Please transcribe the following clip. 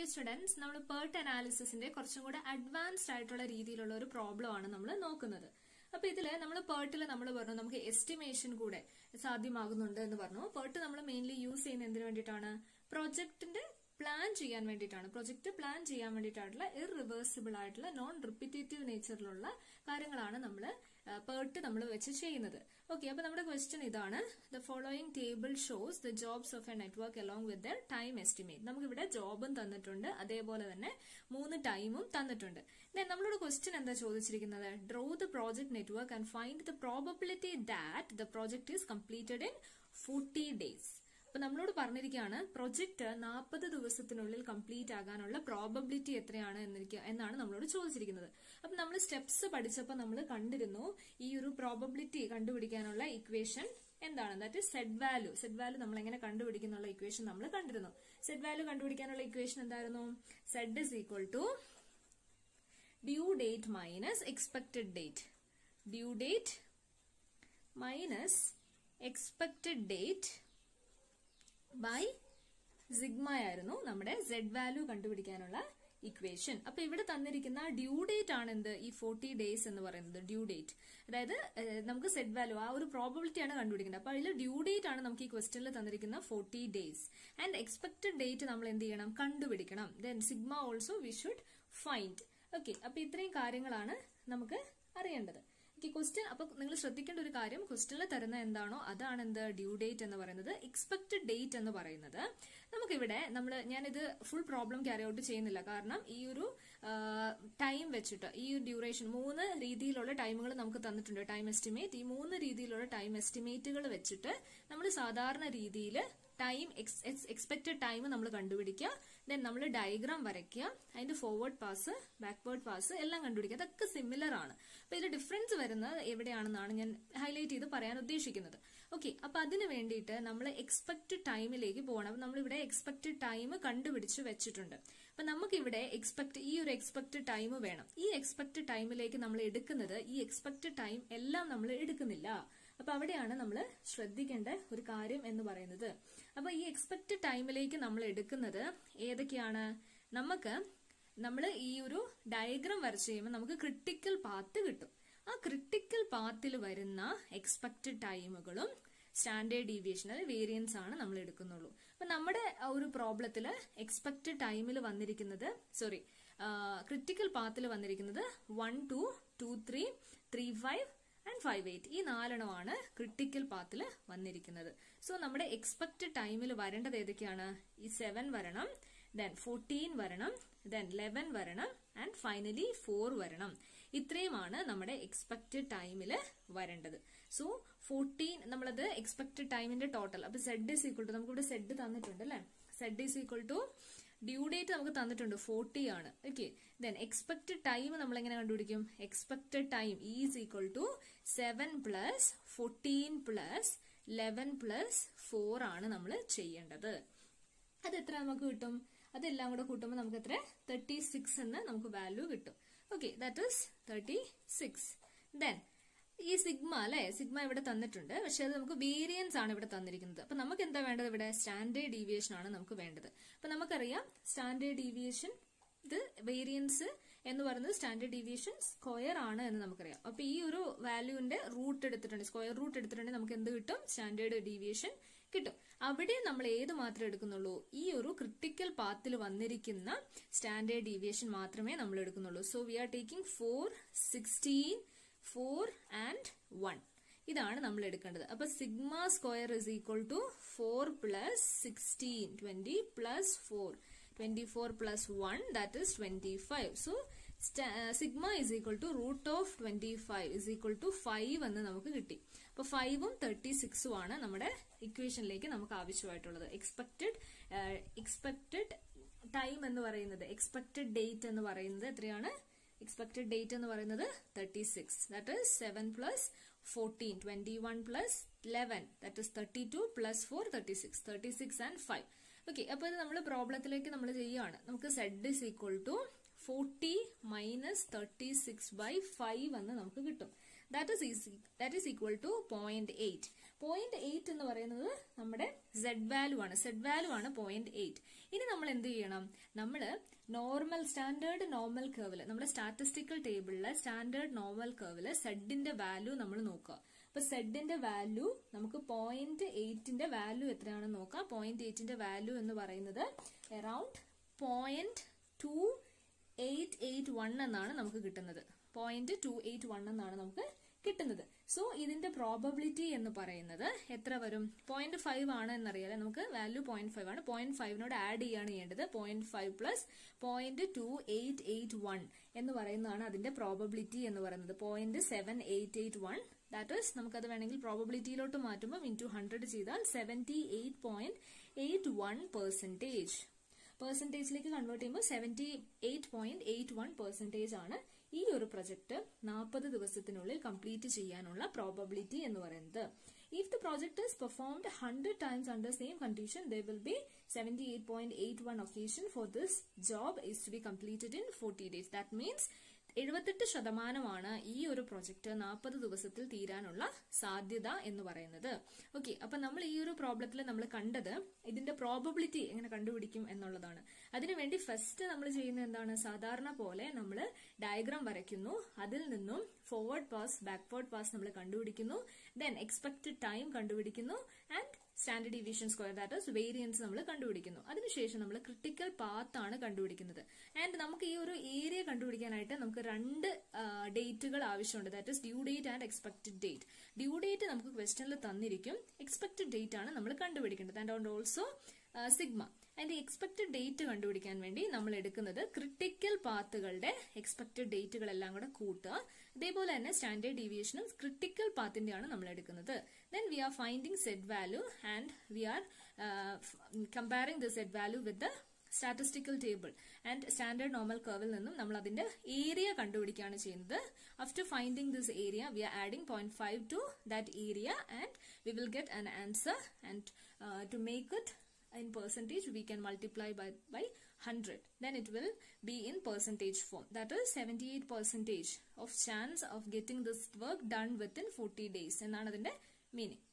Dear students നമ്മൾ പേർട്ട് അനാലിസിസിന്റെ കുറച്ചും കൂടെ അഡ്വാൻസ്ഡ് ആയിട്ടുള്ള രീതിയിലുള്ള ഒരു പ്രോബ്ലം ആണ് നമ്മൾ നോക്കുന്നത്. അപ്പൊ ഇതിൽ നമ്മൾ പേർട്ടിൽ നമ്മൾ പറഞ്ഞു നമുക്ക് എസ്റ്റിമേഷൻ കൂടെ സാധ്യമാകുന്നുണ്ട് എന്ന് പറഞ്ഞു. പേർട്ട് നമ്മൾ മെയിൻലി യൂസ് ചെയ്യുന്ന എന്തിനു വേണ്ടിയിട്ടാണ്? പ്രൊജക്ടിന്റെ പ്ലാൻ ചെയ്യാൻ വേണ്ടിയിട്ടാണ്. പ്രൊജക്ട് പ്ലാൻ ചെയ്യാൻ വേണ്ടിയിട്ടായിട്ടുള്ള ഇറിവേഴ്സിബിൾ ആയിട്ടുള്ള നോൺ റിപ്പീറ്റേറ്റീവ് നേച്ചറിലുള്ള കാര്യങ്ങളാണ് നമ്മൾ പേർട്ട് നമ്മൾ വെച്ച് ചെയ്യുന്നത്. ഓക്കെ അപ്പൊ നമ്മുടെ ക്വസ്റ്റ്യൻ ഇതാണ്. The following table shows the jobs of a network along with the time estimate നമുക്ക് ഇവിടെ ജോബും തന്നിട്ടുണ്ട്. അതേപോലെ തന്നെ മൂന്ന് ടൈമും തന്നിട്ടുണ്ട്. ദെൻ നമ്മളോട് ക്വസ്റ്റ്യൻ എന്താ ചോദിച്ചിരിക്കുന്നത്? Draw the project network and find the probability that the project is completed in forty days അപ്പൊ നമ്മളോട് പറഞ്ഞിരിക്കുകയാണ് പ്രൊജക്ട് നാൽപ്പത് ദിവസത്തിനുള്ളിൽ കംപ്ലീറ്റ് ആകാനുള്ള പ്രോബബിലിറ്റി എത്രയാണ് എന്നിരിക്കുക എന്നാണ് നമ്മളോട് ചോദിച്ചിരിക്കുന്നത്. അപ്പൊ നമ്മൾ സ്റ്റെപ്സ് പഠിച്ചപ്പോൾ നമ്മൾ കണ്ടിരുന്നു ഈ ഒരു പ്രോബബിലിറ്റി കണ്ടുപിടിക്കാനുള്ള ഇക്വേഷൻ എന്താണ്? That Z value Z value നമ്മൾ എങ്ങനെ കണ്ടുപിടിക്കുന്നുള്ള ഇക്വേഷൻ നമ്മൾ കണ്ടിരുന്നു. സെഡ് വാല്യൂ കണ്ടുപിടിക്കാനുള്ള ഇക്വേഷൻ എന്തായിരുന്നു? Z is equal to due date minus expected date due date minus expected date by sigma ആയിരുന്നു നമ്മുടെ സെഡ് വാല്യൂ കണ്ടുപിടിക്കാനുള്ള ഇക്വേഷൻ അപ്പൊ ഇവിടെ തന്നിരിക്കുന്ന ഡ്യൂ ഡേറ്റ് ആണ് എന്ത്? ഈ ഫോർട്ടി ഡേയ്സ് എന്ന് പറയുന്നത് ഡ്യൂ ഡേറ്റ് അതായത് നമുക്ക് സെഡ് വാല്യൂ ആ ഒരു പ്രോബിലിറ്റി ആണ് കണ്ടുപിടിക്കേണ്ടത്. അപ്പൊ അതിൽ ഡ്യൂ ഡേറ്റ് ആണ് നമുക്ക് ഈ ക്വസ്റ്റനിൽ തന്നിരിക്കുന്ന forty days and expected date നമ്മൾ എന്ത് ചെയ്യണം? കണ്ടുപിടിക്കണം. Then sigma also we should find okay അപ്പൊ ഇത്രയും കാര്യങ്ങളാണ് നമുക്ക് അറിയേണ്ടത്. ക്വസ്റ്റ്യൻ അപ്പൊ നിങ്ങൾ ശ്രദ്ധിക്കേണ്ട ഒരു കാര്യം ക്വസ്റ്റ്യനിൽ തരുന്ന എന്താണോ അതാണ് എന്ത് ഡ്യൂ ഡേറ്റ് എന്ന് പറയുന്നത് എക്സ്പെക്ടഡ് ഡേറ്റ് എന്ന് പറയുന്നത്. നമുക്കിവിടെ നമ്മൾ ഞാനിത് ഫുൾ പ്രോബ്ലം ക്യാരി ഔട്ട് ചെയ്യുന്നില്ല. കാരണം ഈ ഒരു ടൈം വെച്ചിട്ട്. ഈ ഡ്യൂറേഷൻ മൂന്ന് രീതിയിലുള്ള ടൈമുകൾ നമുക്ക് തന്നിട്ടുണ്ട്. ടൈം എസ്റ്റിമേറ്റ് ഈ മൂന്ന് രീതിയിലുള്ള ടൈം എസ്റ്റിമേറ്റുകൾ വെച്ചിട്ട് നമ്മൾ സാധാരണ രീതിയിൽ ടൈം എക്സ്പെക്റ്റഡ് ടൈം നമ്മൾ കണ്ടുപിടിക്കുക. ദെൻ നമ്മൾ ഡയഗ്രാം വരയ്ക്കുക. അതിന്റെ ഫോർവേഡ് പാസ് ബാക്ക്വേർഡ് പാസ് എല്ലാം കണ്ടുപിടിക്കുക. അതൊക്കെ സിമിലർ ആണ്. അപ്പൊ ഇതിൽ ഡിഫറൻസ് വരുന്നത് എവിടെയാണെന്നാണ് ഞാൻ ഹൈലൈറ്റ് ചെയ്ത് പറയാൻ ഉദ്ദേശിക്കുന്നത്. ഓക്കെ അപ്പൊ അതിന് വേണ്ടിയിട്ട് നമ്മൾ എക്സ്പെക്റ്റഡ് ടൈമിലേക്ക് പോകണം. നമ്മൾ നമ്മളിവിടെ എക്സ്പെക്റ്റഡ് ടൈം കണ്ടുപിടിച്ച് വെച്ചിട്ടുണ്ട്. അപ്പൊ നമുക്കിവിടെ എക്സ്പെക്ട് ഈ ഒരു എക്സ്പെക്ട് ടൈം വേണം. ഈ എക്സ്പെക്ട് ടൈമിലേക്ക് നമ്മൾ എടുക്കുന്നത് ഈ എക്സ്പെക്ട് ടൈം എല്ലാം നമ്മൾ എടുക്കുന്നില്ല. അപ്പൊ അവിടെയാണ് നമ്മൾ ശ്രദ്ധിക്കേണ്ട ഒരു കാര്യം എന്ന് പറയുന്നത്. അപ്പൊ ഈ എക്സ്പെക്ട് ടൈമിലേക്ക് നമ്മൾ എടുക്കുന്നത് ഏതൊക്കെയാണ്? നമുക്ക് നമ്മൾ ഈ ഒരു ഡയഗ്രാം വരച്ച് കഴിയുമ്പോൾ നമുക്ക് ക്രിട്ടിക്കൽ പാത്ത് കിട്ടും. ആ ക്രിട്ടിക്കൽ പാത്തിൽ വരുന്ന എക്സ്പെക്ട് ടൈമുകളും സ്റ്റാൻഡേർഡ് ഡീവിയേഷൻ അതായത് വേരിയൻസ് ആണ് നമ്മൾ എടുക്കുന്നുള്ളൂ. അപ്പൊ നമ്മുടെ ഒരു പ്രോബ്ലത്തിൽ എക്സ്പെക്റ്റഡ് ടൈമിൽ വന്നിരിക്കുന്നത് സോറി ക്രിറ്റിക്കൽ പാത്തിൽ വന്നിരിക്കുന്നത് one two two three three five and five eight ഈ നാലെണ്ണമാണ് ക്രിട്ടിക്കൽ പാത്തിൽ വന്നിരിക്കുന്നത്. സോ നമ്മുടെ എക്സ്പെക്റ്റഡ് ടൈമിൽ വരേണ്ടത് ഏതൊക്കെയാണ്? ഈ സെവൻ വരണം ദെൻ ഫോർട്ടീൻ വരണം ദെൻ ലെവൻ വരണം ആൻഡ് ഫൈനലി ഫോർ വരണം. ഇത്രയുമാണ് നമ്മുടെ എക്സ്പെക്റ്റഡ് ടൈമിൽ വരേണ്ടത്. സോ ഫോർട്ടീൻ നമ്മളത് എക്സ്പെക്ടഡ് ടൈമിന്റെ ടോട്ടൽ അപ്പൊ സെഡ് ഇസ് ഈക്വൾ ടു നമുക്കിവിടെ സെഡ് തന്നിട്ടുണ്ട് അല്ലെ? Z is equal to due date നമുക്ക് തന്നിട്ടുണ്ട് ഫോർട്ടി ആണ്. ഓക്കെ ദെൻ എക്സ്പെക്ടഡ് ടൈം നമ്മൾ എങ്ങനെ കണ്ടുപിടിക്കും? Expected time is equal to seven plus fourteen plus eleven plus four ആണ് നമ്മൾ ചെയ്യേണ്ടത്. അത് എത്ര നമുക്ക് കിട്ടും? അതെല്ലാം കൂടെ കൂട്ടുമ്പോൾ നമുക്ക് എത്ര? തേർട്ടി സിക്സ് എന്ന് നമുക്ക് വാല്യൂ കിട്ടും. Okay that is thirty six then ഈ സിഗ്മ അല്ലെ? സിഗ്മ ഇവിടെ തന്നിട്ടുണ്ട്. പക്ഷെ അത് നമുക്ക് വേരിയൻസ് ആണ് ഇവിടെ തന്നിരിക്കുന്നത്. അപ്പൊ നമുക്ക് എന്താ വേണ്ടത് ഇവിടെ? സ്റ്റാൻഡേർഡ് ഡീവിയേഷൻ ആണ് നമുക്ക് വേണ്ടത്. അപ്പൊ നമുക്കറിയാം സ്റ്റാൻഡേർഡ് ഡീവിയേഷൻ ഇത് വേരിയൻസ് എന്ന് പറയുന്നത് സ്റ്റാൻഡേർഡ് ഡീവിയേഷൻ സ്ക്വയർ ആണ് എന്ന് നമുക്കറിയാം. അപ്പൊ ഈ ഒരു വാല്യൂവിന്റെ റൂട്ട് എടുത്തിട്ടുണ്ട്. സ്ക്വയർ റൂട്ട് എടുത്തിട്ടുണ്ടെങ്കിൽ നമുക്ക് എന്ത് കിട്ടും? സ്റ്റാൻഡേർഡ് ഡീവിയേഷൻ കിട്ടും. അവിടെ നമ്മൾ ഏത് മാത്രമേ എടുക്കുന്നുള്ളൂ? ഈ ഒരു ക്രിട്ടിക്കൽ പാത്തിൽ വന്നിരിക്കുന്ന സ്റ്റാൻഡേർഡ് ഡീവിയേഷൻ മാത്രമേ നമ്മൾ എടുക്കുന്നുള്ളൂ. So we are taking four sixteen four and one ഇതാണ് നമ്മൾ എടുക്കേണ്ടത്. അപ്പൊ sigma square is equal to four plus sixteen twenty plus four twenty four plus one that is twenty five so sigma is equal to root of twenty five is equal to five എന്ന് നമുക്ക് കിട്ടി. അപ്പൊ ഫൈവും thirty സിക്സും ആണ് നമ്മുടെ ഇക്വേഷനിലേക്ക് നമുക്ക് ആവശ്യമായിട്ടുള്ളത്. എക്സ്പെക്ടഡ് എക്സ്പെക്ടഡ് ടൈം എന്ന് പറയുന്നത് എക്സ്പെക്ടഡ് ഡേറ്റ് എന്ന് പറയുന്നത് എത്രയാണ്? എക്സ്പെക്ടഡ് ഡേറ്റ് എന്ന് പറയുന്നത് thirty six that is seven plus fourteen twenty one plus eleven that is thirty two plus four thirty six thirty six and five okay അപ്പൊ ഇത് നമ്മൾ പ്രോബ്ലത്തിലേക്ക് നമ്മൾ ചെയ്യുകയാണ് നമുക്ക് Z is equal to forty minus thirty six by five എന്ന് നമുക്ക് കിട്ടും. That is that is equal to point eight point eight എന്ന് പറയുന്നത് നമ്മുടെ സെഡ് വാല്യൂ ആണ്. സെഡ് വാല്യൂ ആണ് പോയിന്റ് എയ്റ്റ് ഇനി നമ്മൾ എന്ത് ചെയ്യണം? നമ്മൾ നോർമൽ സ്റ്റാൻഡേർഡ് നോർമൽ കർവിൽ നമ്മുടെ സ്റ്റാറ്റിസ്റ്റിക്കൽ ടേബിളിലെ സ്റ്റാൻഡേർഡ് നോർമൽ കർവിൽ സെഡിന്റെ വാല്യൂ നമ്മൾ നോക്കുക. അപ്പൊ സെഡിന്റെ വാല്യൂ നമുക്ക് പോയിന്റ് എയ്റ്റിന്റെ വാല്യൂ എത്രയാണെന്ന് നോക്കാം. പോയിന്റ് എയ്റ്റിന്റെ വാല്യൂ എന്ന് പറയുന്നത് around point two eight eight one എന്നാണ് നമുക്ക് കിട്ടുന്നത്. പോയിന്റ് ടു എയ്റ്റ് വൺ എന്നാണ് നമുക്ക് കിട്ടുന്നത്. സോ ഇതിന്റെ പ്രോബബിലിറ്റി എന്ന് പറയുന്നത് എത്ര വരും? പോയിന്റ് ഫൈവ് ആണ് എന്നറിയാലേ. നമുക്ക് വാല്യൂ പോയിന്റ് ഫൈവ് ആണ്. പോയിന്റ് ഫൈവിനോട് ആഡ് ചെയ്യാണ് ചെയ്യേണ്ടത്. Point five plus point two eight eight one എന്ന് പറയുന്നതാണ് അതിന്റെ പ്രോബബിലിറ്റി എന്ന് പറയുന്നത്. Point seven eight eight one that is നമുക്കത് വേണമെങ്കിൽ പ്രോബബിലിറ്റിയിലോട്ട് മാറ്റുമ്പോൾ ഇൻ ടു ഹൺഡ്രഡ് ചെയ്താൽ seventy eight point eight one percentage പെർസെന്റേജിലേക്ക് convert ചെയ്യുമ്പോൾ seventy eight point eight one percentage ആണ് ഈ ഒരു പ്രൊജക്ട് നാൽപ്പത് ദിവസത്തിനുള്ളിൽ കംപ്ലീറ്റ് ചെയ്യാനുള്ള പ്രോബബിലിറ്റി എന്ന് പറയുന്നത്. If the project is performed hundred times under same condition the will be seventy eight point eight one occasion for this job is to be completed in forty days that means എഴുപത്തെട്ട് ശതമാനമാണ് ഈ ഒരു project നാൽപ്പത് ദിവസത്തിൽ തീരാനുള്ള സാധ്യത എന്ന് പറയുന്നത്. Okay അപ്പൊ നമ്മൾ ഈ ഒരു പ്രോബ്ലത്തിൽ നമ്മൾ കണ്ടത് ഇതിന്റെ പ്രോബബിലിറ്റി എങ്ങനെ കണ്ടുപിടിക്കും എന്നുള്ളതാണ്. അതിനുവേണ്ടി ഫസ്റ്റ് നമ്മൾ ചെയ്യുന്ന എന്താണ്? സാധാരണ പോലെ നമ്മൾ ഡയഗ്രാം വരയ്ക്കുന്നു. അതിൽ നിന്നും ഫോർവേഡ് പാസ് ബാക്ക്വേർഡ് പാസ് നമ്മൾ കണ്ടുപിടിക്കുന്നു. ദെൻ എക്സ്പെക്റ്റഡ് ടൈം കണ്ടുപിടിക്കുന്നു. And standard deviation square that variance നമ്മൾ കണ്ടുപിടിക്കുന്നു. അതിനുശേഷം നമ്മൾ ക്രിട്ടിക്കൽ പാത്ത് ആണ് കണ്ടുപിടിക്കുന്നത്. ആൻഡ് നമുക്ക് ഈ ഒരു ഏരിയ കണ്ടുപിടിക്കാനായിട്ട് നമുക്ക് രണ്ട് ഡേറ്റുകൾ ആവശ്യമുണ്ട്. That is due date and expected date due date നമുക്ക് ക്വസ്റ്റനിൽ തന്നിരിക്കും. എക്സ്പെക്ടഡ് ഡേറ്റ് ആണ് നമ്മൾ കണ്ടുപിടിക്കേണ്ടത്. And also sigma. അതിന്റെ എക്സ്പെക്റ്റഡ് ഡേറ്റ് കണ്ടുപിടിക്കാൻ വേണ്ടി നമ്മൾ എടുക്കുന്നത് ക്രിട്ടിക്കൽ പാത്തുകളുടെ എക്സ്പെക്റ്റഡ് ഡേറ്റുകളെല്ലാം കൂടെ കൂട്ടുക. അതേപോലെ തന്നെ സ്റ്റാൻഡേർഡ് ഡീവിയേഷനും ക്രിട്ടിക്കൽ പാത്തിന്റെയാണ് നമ്മൾ എടുക്കുന്നത്. Then we are finding set value and we are comparing the set value with the statistical table and standard normal കർവിൽ നിന്നും നമ്മൾ അതിന്റെ ഏരിയ കണ്ടുപിടിക്കുകയാണ് ചെയ്യുന്നത്. After finding this area we are adding point five to that area and we will get an answer and to make it in percentage we can multiply by by 100 then it will be in percentage form that is 78 percentage of chance of getting this work done within 40 days എന്നാണ് അതിന്റെ meaning